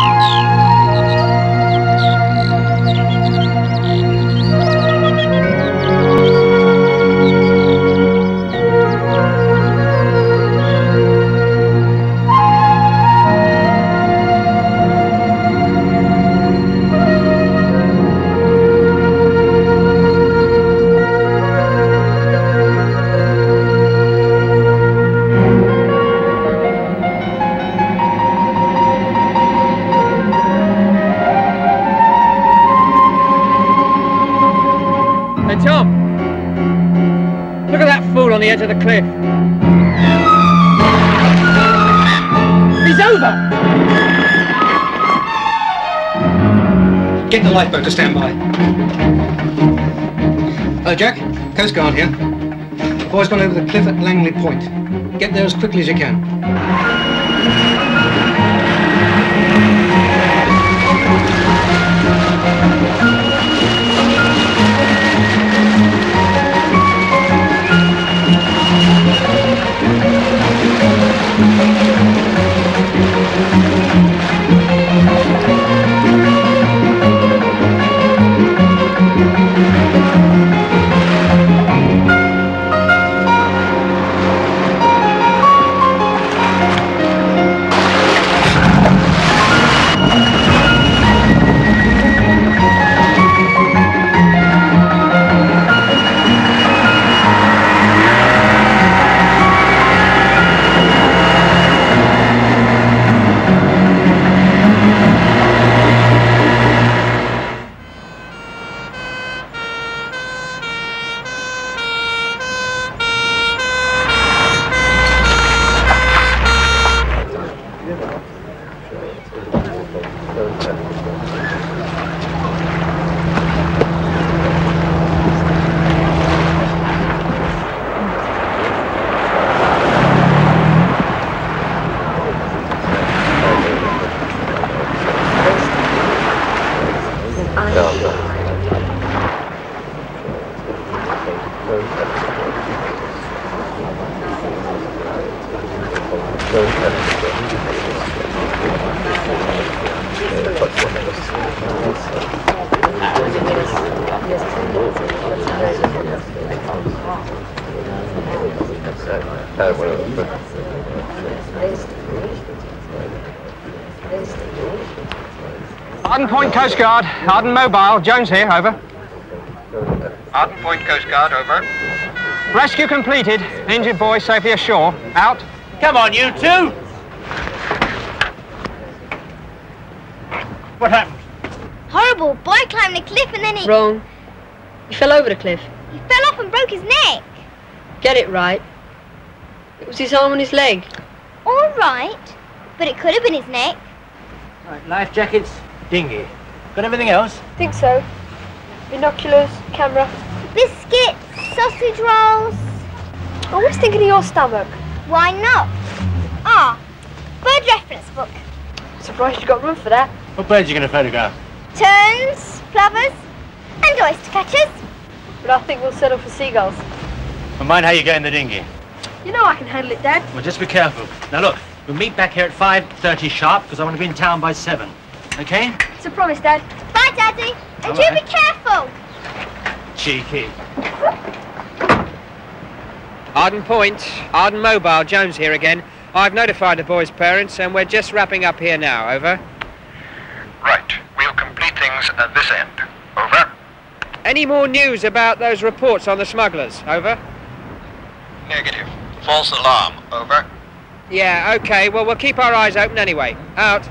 Hey, Look at that fool on the edge of the cliff. He's over! Get the lifeboat to stand by. Hello, Jack. Coast Guard here. The boy's gone over the cliff at Langley Point. Get there as quickly as you can. Arden Point Coast Guard. Arden Mobile. Jones here, over. Arden Point Coast Guard, over. Rescue completed. Injured boy safely ashore. Out. Come on, you two! What happened? Horrible. Boy climbed the cliff and then he... Wrong. He fell over the cliff. He fell off and broke his neck. Get it right. It was his arm and his leg. All right. But it could have been his neck. Right, life jackets, dinghy. Got everything else? Think so. Binoculars, camera. Biscuits, sausage rolls. I was thinking of your stomach. Why not? Ah, bird reference book. Surprised you got room for that. What birds are you going to photograph? Terns, plovers, and oyster catchers. But I think we'll settle for seagulls. Well, mind how you go in the dinghy. You know I can handle it, Dad. Well, just be careful. Now, look, we'll meet back here at 5.30 sharp, because I want to be in town by 7. Okay? It's a promise, Dad. Bye, Daddy. And All you right. be careful. Cheeky. Arden Point. Arden Mobile. Jones here again. I've notified the boy's parents and we're just wrapping up here now. Over. Right. We'll complete things at this end. Over. Any more news about those reports on the smugglers? Over. Negative. False alarm. Over. Yeah, okay. Well, we'll keep our eyes open anyway. Out.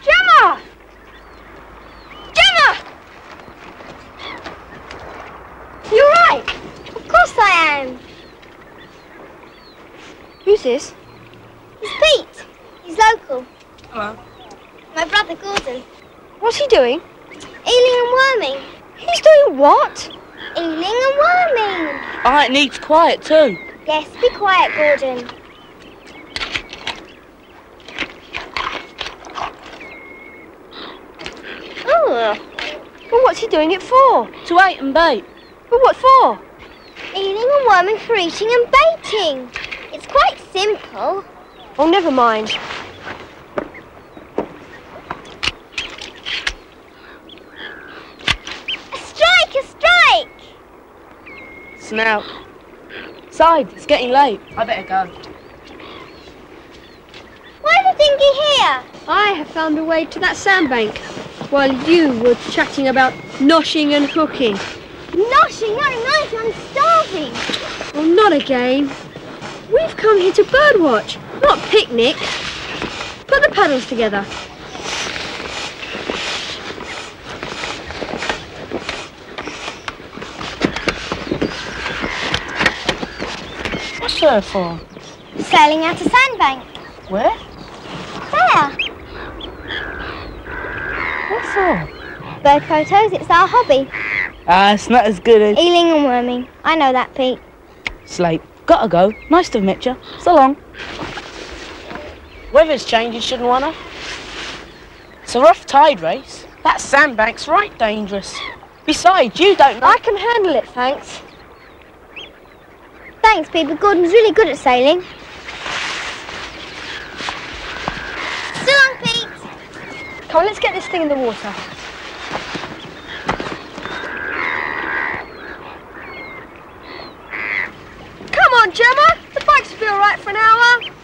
Gemma! Gemma! You're right. Of course I am. Who's this? It's Pete. He's local. Hello. My brother Gordon. What's he doing? Eeling and worming. He's doing what? Eeling and worming. Ah, it needs quiet too. Yes, be quiet, Gordon. Oh. Well, what's he doing it for? To eat and bait. But what for? Eeling and worming for eating and baiting. It's quite simple. Oh, never mind. A strike, a strike! Snout. Side, it's getting late. I better go. Why the thingy here? I have found a way to that sandbank while you were chatting about noshing and hooking. Noshing, no, nice, I'm starving. Oh, not again. We've come here to birdwatch, not picnic. Put the paddles together. What's there for? Sailing out a sandbank. Where? There. What for? Bird photos, it's our hobby. Ah, it's not as good as... Eeling and worming. I know that, Pete. Slate. Gotta go. Nice to have met you. So long. Weather's changing, shouldn't wanna. It's a rough tide race. That sandbank's right dangerous. Besides, you don't know... I can handle it, thanks. Thanks, Pete, but Gordon's really good at sailing. So long, Pete. Come on, let's get this thing in the water. Come on, Gemma. The bikes will be all right for an hour.